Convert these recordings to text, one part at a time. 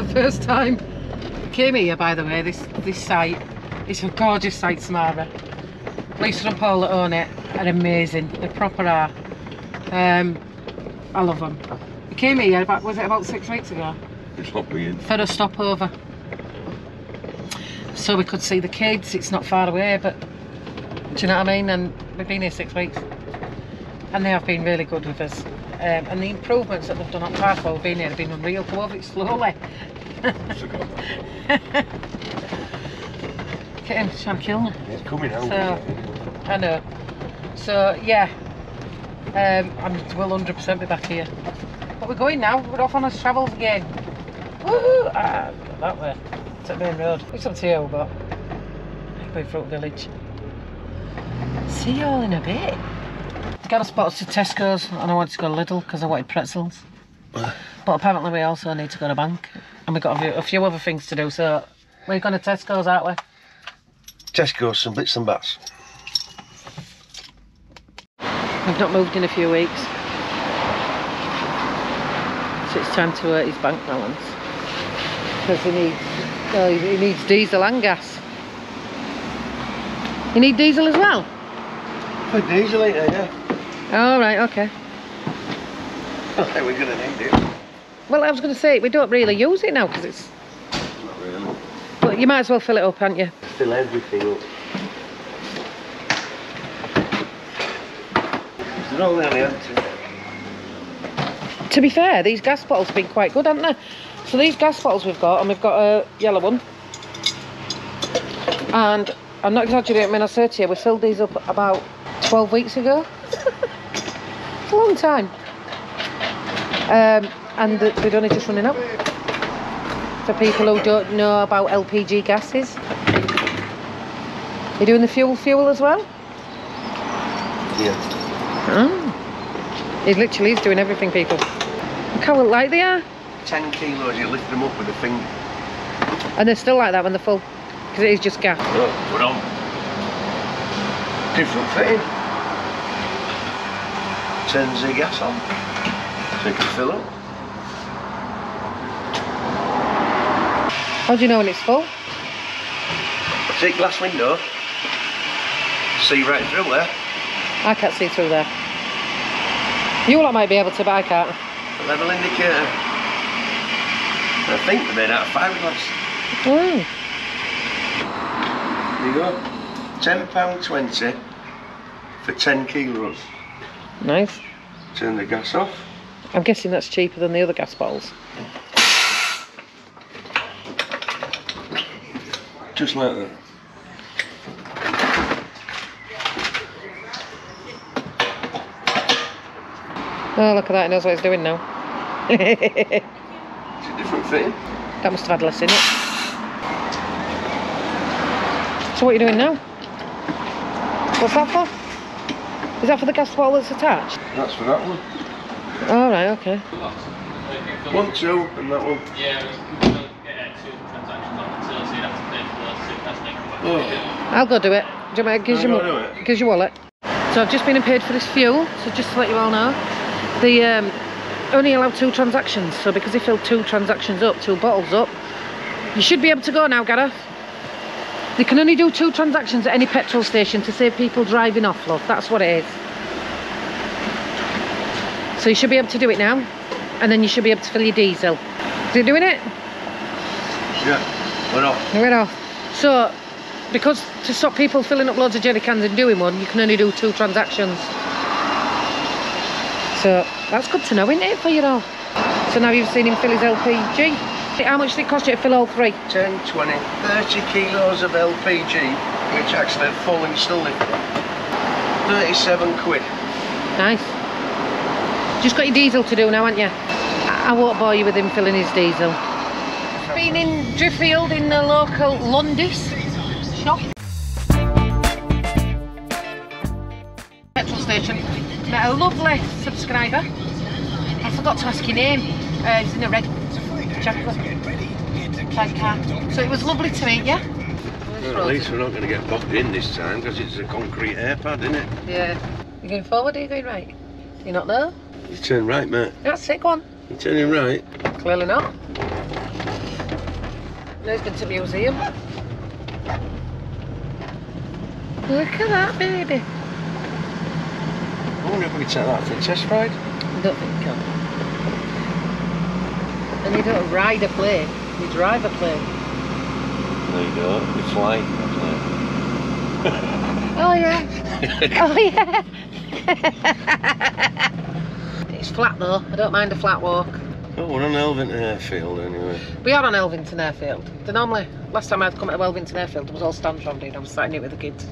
the first time. Came here, by the way, this this site. It's a gorgeous site, Samara. Lisa and Paul that own it are amazing. They proper are. Um, I love them. We came here about was it about six weeks ago It's not being. for a stopover. So we could see the kids. It's not far away, but do you know what I mean? And we've been here six weeks, and they have been really good with us. Um, and the improvements that they've done at Park while we've here have been unreal. Go over it slowly. Get him trying to kill me. It's coming out. So, I know. So, yeah. Um, I'm, we'll 100% be back here. But we're going now. We're off on our travels again. Woohoo! Ah, that way. It's at main road. It's up to you, but... By Fruit Village. See you all in a bit. Got a spot to Tesco's and I wanted to go to Lidl because I wanted pretzels. But apparently we also need to go to bank. And we've got a few, a few other things to do, so we're going to Tesco's, aren't we? Tesco, some bits and bats. I've not moved in a few weeks. So it's time to work his bank balance. Because he needs, oh, he needs diesel and gas. You need diesel as well? For diesel, ain't there, yeah? All right, okay. Okay, we're gonna need it. Well, I was going to say, we don't really use it now because it's... Not really. But you might as well fill it up, can't you? Fill everything up. Nearly empty. To be fair, these gas bottles have been quite good, haven't they? So these gas bottles we've got, and we've got a yellow one. And I'm not exaggerating when I say to you, we filled these up about 12 weeks ago. it's a long time. Um, and th- they're only just running up For people who don't know about LPG gases. You're doing the fuel fuel as well? Yeah. Oh. He literally is doing everything, people. Look how light they are. 10 kilos, you lift them up with a finger. And they're still like that when they're full. Because it is just gas. Look, we're on. Different fitting. Turns the gas on. So you can fill up. How do you know when it's full? See glass window. See right through there. I can't see through there. You lot might be able to, but I can't. Level indicator. I think they're made out of fiberglass. Mm. There you go. £10.20 for 10 kilos. Nice. Turn the gas off. I'm guessing that's cheaper than the other gas bottles. Just like that. Oh, look at that. He knows what he's doing now. It's a different fitting. that must have had less in it. So what are you doing now? What's that for? Is that for the gas bottle that's attached? That's for that one. All right, okay. One, two, and that one. Yeah, we don't get two transactions on the till, so you'd have to pay for those two that's making Oh. I'll go do it. Do you want me? Gives No, you, no, mo- gives you wallet. So I've just been and paid for this fuel. So just to let you all know, the um, only allowed two transactions. So because he filled two transactions up, two bottles up, you should be able to go now, Gareth. They can only do two transactions at any petrol station to save people driving off, love. That's what it is. So you should be able to do it now, and then you should be able to fill your diesel. Is he doing it? Yeah, we're off. Right off. So, because to stop people filling up loads of jerry cans and doing one, you can only do two transactions. So that's good to know, isn't it, for you all? So now you've seen him fill his LPG. How much did it cost you to fill all three? 10, 20, 30 kilos of LPG, which actually are full and still lifted. 37 quid. Nice. Just got your diesel to do now, haven't you? I, I won't bore you with him filling his diesel. Been in Driffield in the local Londis shop. Petrol station. Met a lovely subscriber. I forgot to ask your name. Uh, he's in a red jacket. Red car. So it was lovely to meet you. Well, at least we're not going to get bogged in this time because it's a concrete air pad, isn't it? Yeah. You going forward or you going right? You're not there? You turn right, mate. That's it, go on. You're turning right. Clearly not. Now he's going to the museum. Look at that baby. I wonder if we could take that for a test ride. I don't think you can. And you don't ride a plane, you drive a plane. There you go. You fly. Oh yeah. oh yeah. it's flat though. I don't mind a flat walk. Oh, we're on Elvington Airfield anyway. We are on Elvington Airfield. They normally, last time I'd come to Elvington Airfield, it was all stands round here. I was sat in it with the kids.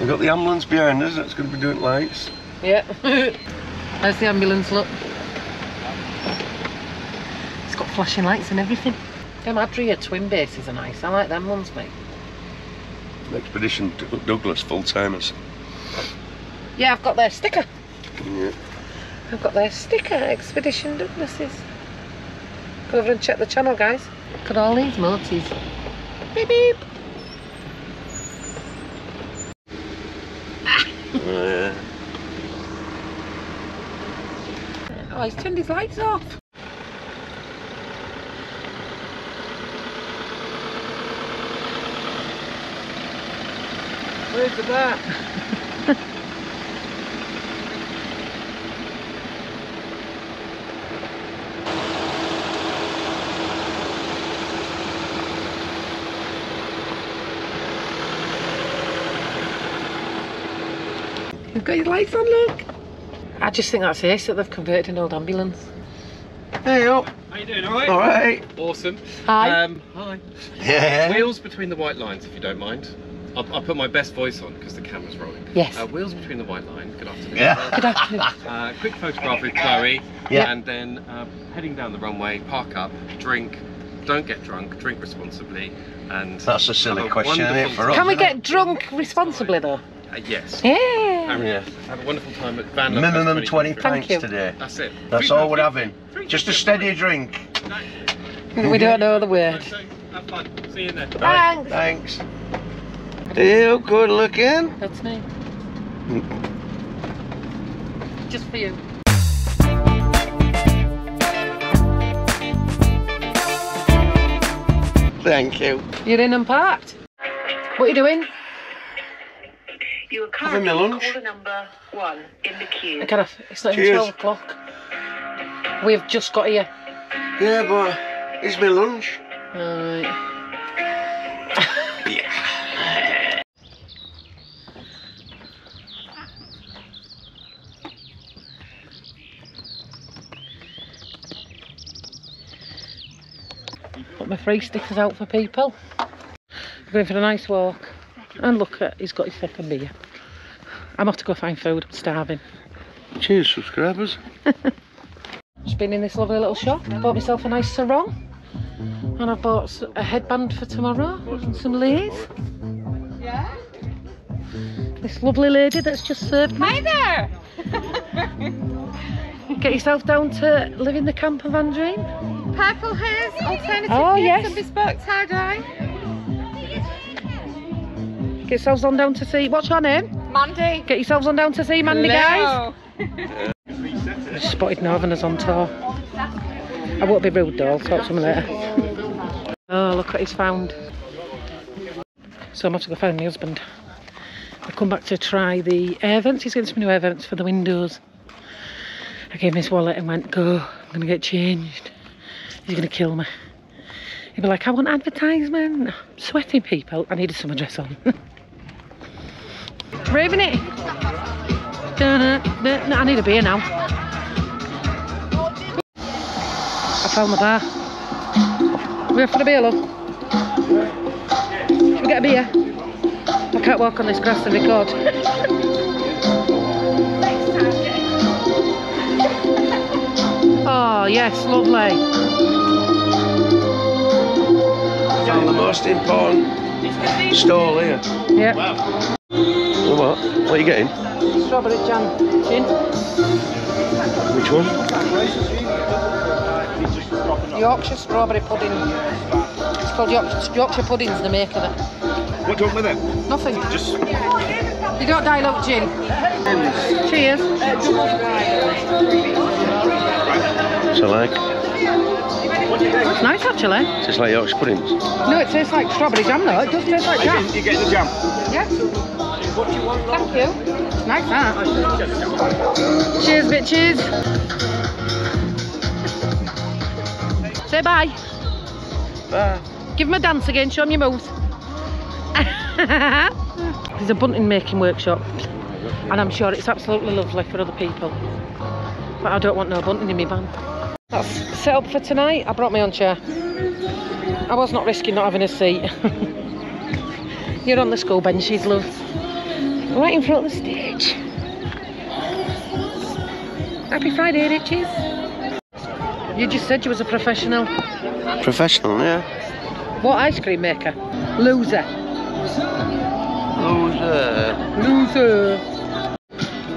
We've got the ambulance behind us that's going to be doing lights. Yeah. There's the ambulance, look. It's got flashing lights and everything. Them Adria twin bases are nice. I like them ones, mate. Expedition Douglas full timers. Yeah, I've got their sticker. Yeah. I've got their sticker, Expedition Douglas's. Go over and check the channel, guys. Look at all these motis. Beep beep. Oh, yeah. Oh, he's turned his lights off. Where's the bat? He's got his lights on, look. I just think that's ace that they've converted an old ambulance. Hey up. How you doing? All right. All right. Awesome. Hi. Um, hi. Yeah. Wheels between the white lines, if you don't mind. I'll, I'll put my best voice on because the camera's rolling. Yes. Uh, wheels between the white line. Good afternoon. Yeah. Good afternoon. Uh, quick photograph with Chloe. Yeah. And then uh, heading down the runway, park up, drink, don't get drunk, drink responsibly, and That's a silly a question, isn't it, for us? Can we get drunk responsibly though? Uh, yes. Yeah. And Yeah. Have a wonderful time at Van Love Minimum Fest 20 2023. Pints today. That's it. That's Three- all we're having. three- Just a three- steady drink. We don't know the word. So, Have fun. See you in there. Right, Thanks. Thanks. You good looking? That's me. Just for you. Thank you. You're in and parked. What are you doing? You are Having my currently lunch. caller number one in the queue. I gotta, it's not even Cheers. 12 o'clock. We've just got here. Yeah, but it's my lunch. Alright. Put my free stickers out for people. Going for a nice walk. And look at, he's got his second beer. I'm off to go find food, I'm starving. Cheers, subscribers. Just been in this lovely little shop, bought myself a nice sarong. And I've bought a headband for tomorrow and some lace. Yeah? This lovely lady that's just served me. Hi there! Get yourself down to live in the camper van dream. Purple hairs, alternative Oh, yes. and bespoke tie-dye. Get yourselves on down to see, what's your name? Mandy. Get yourselves on down to see Mandy guys. Just spotted Northerners on tour. I won't be rude though, I'll talk to him later. Oh, look what he's found. So I'm off to go find my husband. I've come back to try the air vents. He's getting some new air vents for the windows. I gave him his wallet and went, go, I'm going to get changed. He's going to kill me. He'd be like, I want advertisement. I'm sweating people. I need a summer dress on. Raving it. I need a beer now. I found the bar. We have for a beer, love? Should we get a beer? I can't walk on this grass and record. oh, yes, lovely. Found the most important stall here. Yeah. Oh, what? What are you getting? Strawberry jam gin. Which one? Yorkshire strawberry pudding. It's called Yorkshire, Yorkshire puddings, the maker of it. What do you want with it? Nothing. Just You don't dilute gin. Cheers. So like, That's nice actually. Tastes like Yorkshire puddings. No, it tastes like strawberry jam though. It does taste like jam. You get the jam. Yeah. Thank you. Nice that. Cheers, bitches. Say bye. Bye. Give him a dance again. Show him your moves. There's a bunting making workshop, and I'm sure it's absolutely lovely for other people. But I don't want no bunting in my van. That's set up for tonight. I brought my own chair. I was not risking not having a seat. You're on the school benches, love. Right in front of the stage. Happy Friday, Riches. You just said you was a professional. Professional, yeah. What ice cream maker? Loser. Loser. Loser.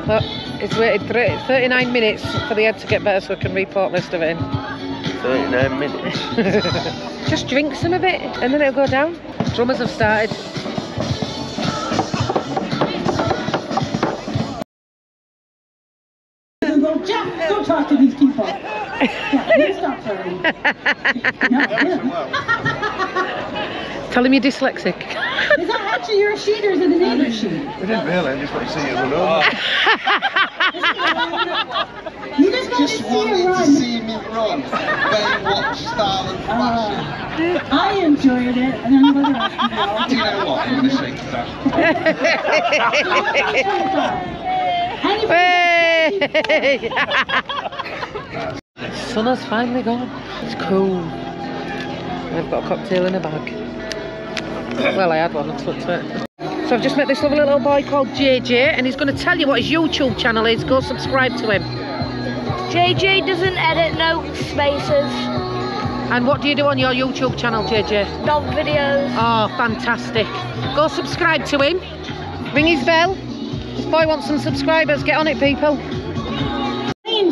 But it's waited thir- 39 minutes for the head to get better so I can report rest of it in. 39 minutes. Just drink some of it and then it'll go down. Drummers have started. Yeah, you stop flirting. Not him. Tell him you're dyslexic. Is that actually your sheet or is it a neighbor's sheet? We didn't realise just what you see it run over. You just want to see it run. see me run. They watch style and Uh, I enjoyed it, and then the rest of you Do you know what? I'm going to shake that. And Hey! Sun has finally gone. It's cool. I've got a cocktail in a bag. Well, I had one, I took it. So I've just met this lovely little boy called JJ and he's going to tell you what his YouTube channel is. Go subscribe to him. JJ doesn't edit no spaces, And what do you do on your YouTube channel, JJ? dog videos. Oh, fantastic. Go subscribe to him. Ring his bell. This boy wants some subscribers. Get on it, people.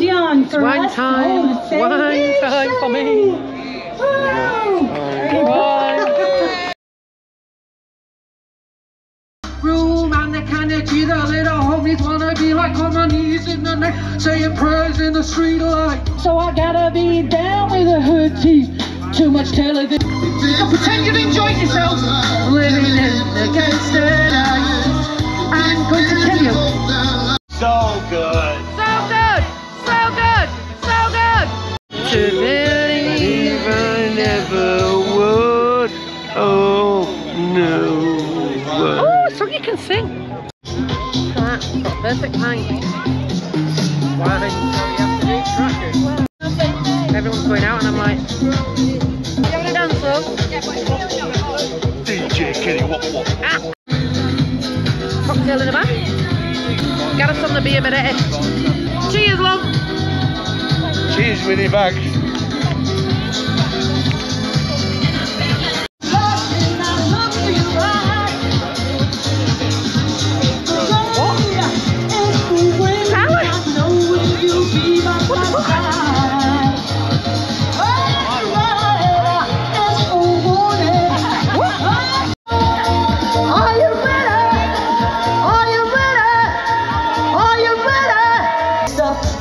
And John for Wine us. time. Oh, say Wine hey, time for me. Woo! Room and the Kennedy, the little homies wanna be like on my knees in the night, saying prayers in the street light. So I gotta be down with a hood tee. Too much television. So pretend you enjoyed yourself. Living in the gangster life. I'm going to tell you. So good, To believe I never would. Oh, no. Oh, a song you can sing. That's got a perfect mind. Why don't you have to do crackers? Everyone's going out and I'm like, you having a dance love? DJ Kenny, what, what? Ah. Cocktail in a bag. Get us on the beer minute. Cheers, Winnie bag.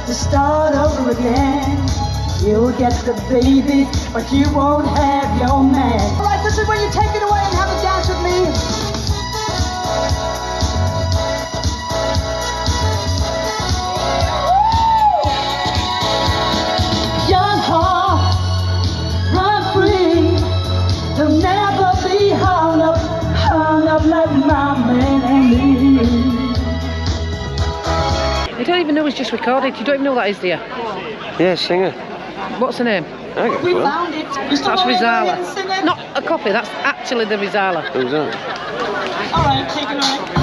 To start over again. You'll get the baby, but you won't have your man. All right, this is where you take it away and have a dance with me. Even know it's just recorded. You don't even know that is, do you? Yeah, singer. What's her name? I guess We well. found it. That's Rozalla. Not a copy, that's actually the Rozalla. Who's that? All right, take it away.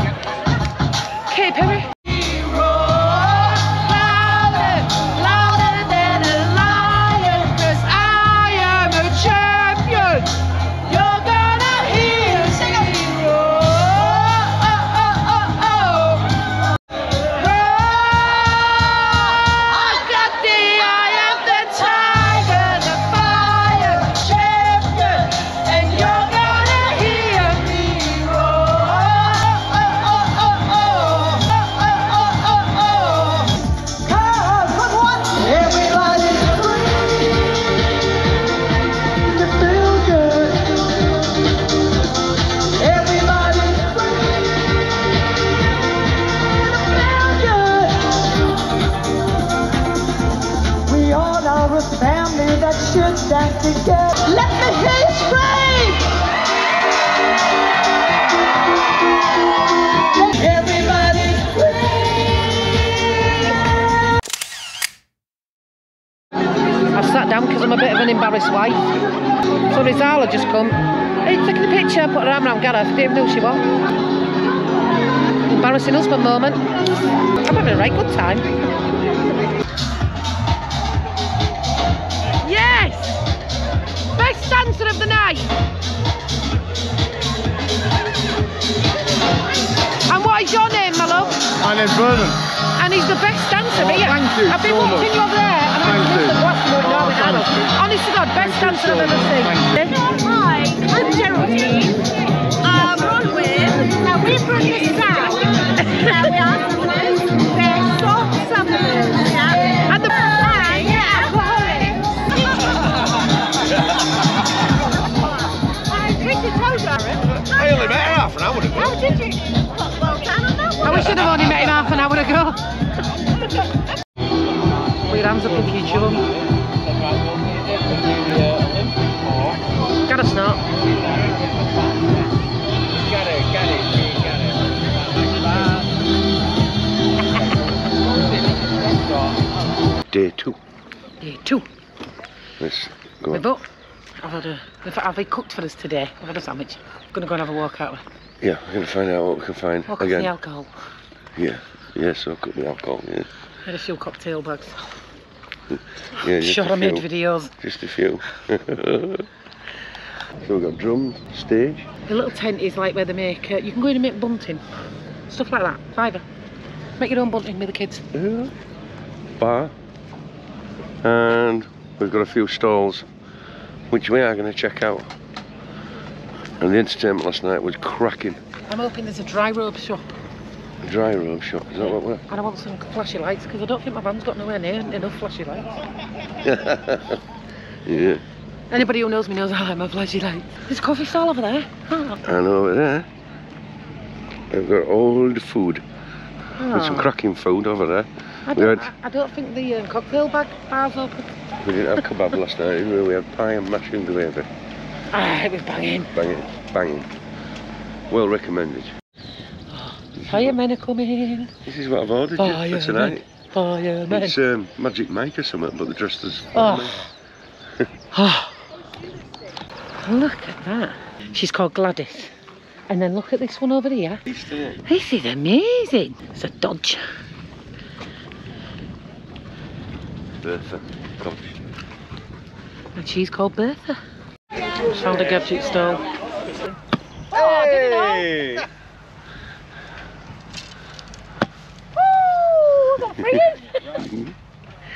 An embarrassed wife. So Rozalla just come. Hey, taking a picture, put her arm around Gareth, didn't even know she was. Embarrassing husband moment. I'm having a right good time. Yes! Best dancer of the night! And what is your name, my love? My name's Vernon. And he's the best dancer Oh, here. thank you I've been so watching much. you over there and I've you. missed the watch you know Oh, with thank adults. you. Honest to God, best Thank dancer I've ever seen. Hi, I'm Geraldine. Uh, Bronwyn. Now we're from the south. A, fact, I've cooked for us today. We've had a sandwich. We're Gonna go and have a walk out. Yeah, we're gonna find out what we can find Walk again. the alcohol. Yeah, yeah. So cook the alcohol. Yeah, Had a few cocktail bags. yeah. Just Sure, a I made videos. Just a few. so we've got drums, stage. The little tent is like where they make. Uh, you can go in and make bunting, stuff like that. Fiver. Make your own bunting with the kids. Yeah. Bar. And we've got a few stalls which we are going to check out. And the entertainment last night was cracking. I'm hoping there's a dry robe shop. A dry robe shop, is that what we're... And I want some flashy lights because I don't think my van's got nowhere near enough flashy lights. yeah, Anybody who knows me knows I like my flashy lights. There's a coffee stall over there. Ah. Oh. and over there we've got the food. There's some Oh. cracking food over there. I don't, I, I don't think the um, cocktail bag bar's open. we didn't have kebab last night, didn't we? We had pie and mushroom gravy. Ah, it was banging. Banging, banging. Well recommended. Firemen are coming. This is what I've ordered you for tonight. Firemen. It's um, Magic Mike or something, but they're dressed as Oh. Oh. Look at that. She's called Gladys. And then look at this one over here. This is amazing. It's a Dodge. Bertha. Gosh. And she's called Bertha. Found a gadget stall. Oh, hey! Oh, that's brilliant.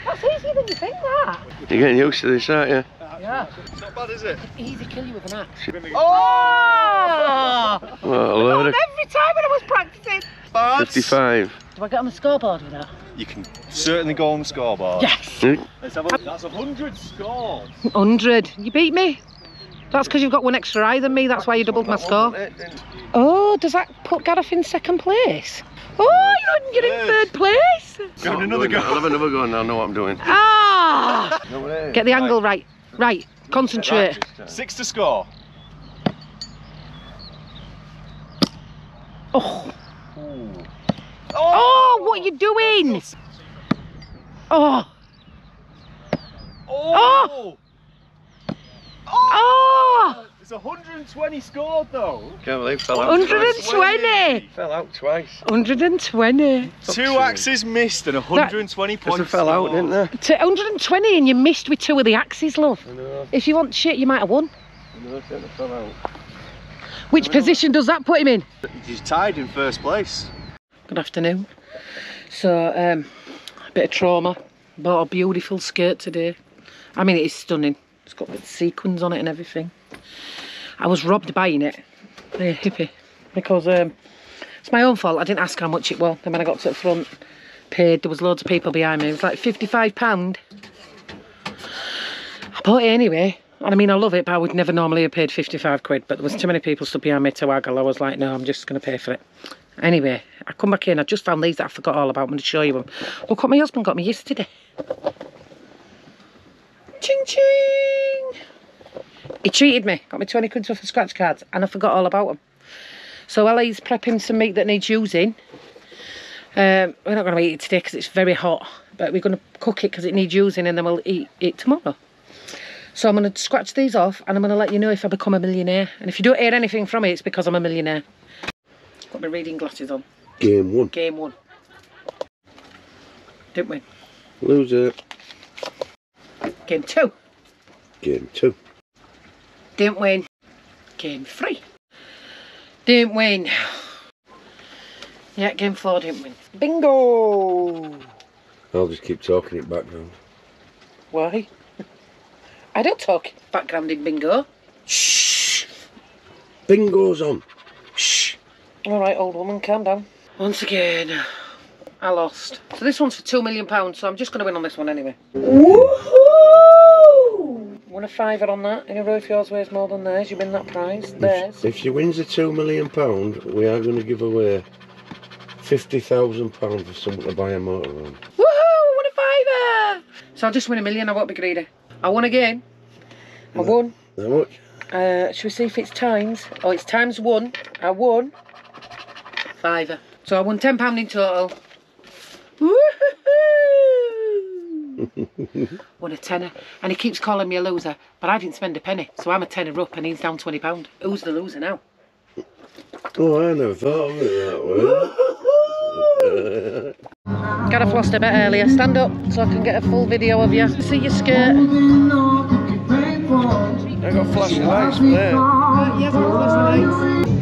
That's easier than you think, that. You're getting used to this, aren't you? Yeah. It's not bad, is it? It's Easy to kill you with an axe. Oh! What a load of Every time when I was practicing. 55. Do I get on the scoreboard with that? You can certainly go on the scoreboard. Yes. Let's have a That's a hundred scores. 100. You beat me. That's because you've got one extra eye than me. That's why you doubled my score. Oh, does that put Gareth in second place? Oh, you're, you're in Third. third place. Go on another go. I'll go. have another go and I'll know what I'm doing. Ah! Get the angle right. Right. Concentrate. Six to score. Oh. Oh, what are you doing? Oh. Oh! Oh. oh. It's 120 scored though. Can't believe fell out. 120. Fell out twice. 120. Two axes missed and 120 Because points. fell out, didn't scored. they? To 120 and you missed with two of the axes, love. I know, If you want shit, you might have won. I know, I fell out. Which position does that put him in? He's tied in first place. Good afternoon. So, um, a bit of trauma. Bought a beautiful skirt today. I mean, it is stunning. It's got sequins on it and everything. I was robbed buying it. The hippie. Because um, it's my own fault. I didn't ask how much it was. Then when I got to the front, paid. There was loads of people behind me. It was like £55. I bought it anyway. And I mean, I love it, but I would never normally have paid 55 quid. But there was too many people stood behind me to waggle. I was like, no, I'm just going to pay for it. Anyway, I come back in. I just found these that I forgot all about. I'm going to show you them. Look what my husband got me yesterday. Ching ching! He treated me. Got me 20 quid worth of scratch cards. And I forgot all about them. So he's prepping some meat that needs using, um, we're not going to eat it today because it's very hot. But we're going to cook it because it needs using and then we'll eat it tomorrow. So I'm going to scratch these off and I'm going to let you know if I become a millionaire. And if you don't hear anything from me, it's because I'm a millionaire. Got my reading glasses on. Game one. Game one. Didn't win. Loser. Game two. Game two. Didn't win. Game three. Didn't win. Yeah, game four didn't win. Bingo! I'll just keep talking it background. Why? I don't talk background in bingo. Shh. Bingo's on. Shh. All right, old woman, calm down. Once again, I lost. So this one's for two million pounds. So I'm just going to win on this one anyway. Won a fiver on that. In a row, if yours weighs more than theirs, you win that prize. Theirs. If, if she wins the two million pound, we are going to give away fifty thousand pound for someone to buy a motorhome. Woohoo! Won a fiver. So I'll just win a million. I won't be greedy. I won again. I won. How much? Uh, should we see if it's times? Oh, it's times one. I won fiver. So I won ten pound in total. Woohoo! won a tenner, and he keeps calling me a loser, but I didn't spend a penny, so I'm a tenner up, and he's down twenty pound. Who's the loser now? Oh, I never thought of it that way. Got have lost a bit earlier. Stand up so I can get a full video of you. See your skirt. I got flashing lights for there. Yes,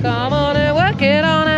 Come on and work it on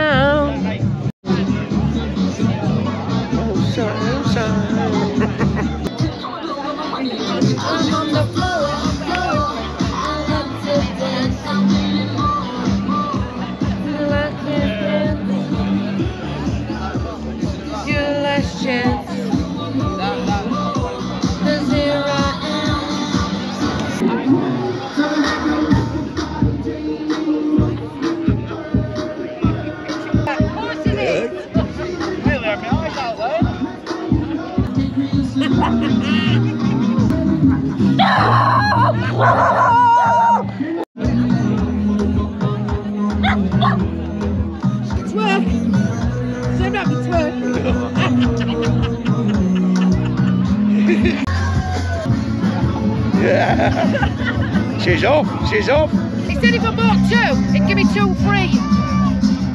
She's off. She's off. He said if I bought two, he'd give me two free.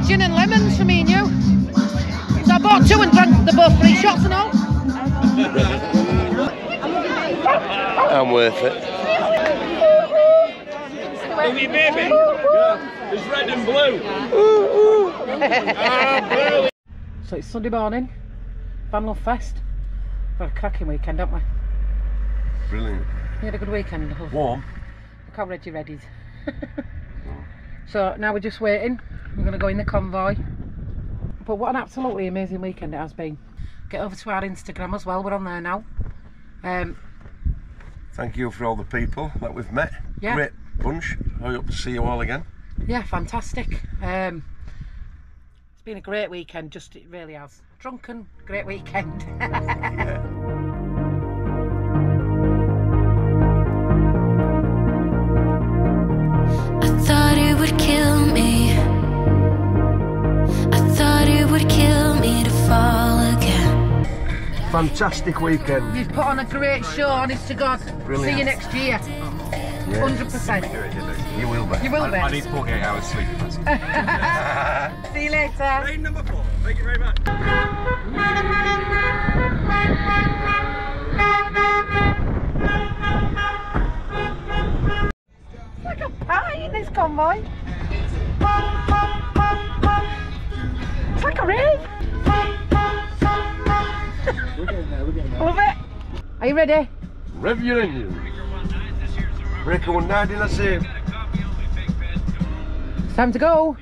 Gin and lemons for me and you. So I bought two and drank the both three shots and all. I'm worth it. It's red and blue. So it's Sunday morning, Van Love Fest. We've had a cracking weekend, haven't we? Brilliant. We had a good weekend. Look Warm. how ready read is. so now we're just waiting. We're going to go in the convoy. But what an absolutely amazing weekend it has been. Get over to our Instagram as well, we're on there now. Um, Thank you for all the people that we've met. Yeah. Great bunch. I hope to see you all again. yeah, fantastic. Um, it's been a great weekend, just it really has. Drunken, great weekend. I Fantastic weekend. You've put on a great show, honest to God. Brilliant. See you next year. 100%. You will be. You will be. I need 48 hours sleep. first. See you later. Lane number four. Thank you very much. like a party in this convoy. It's like a rave. Over. Are you ready? Rev your engine. Breaker 190, let's see. It's time to go.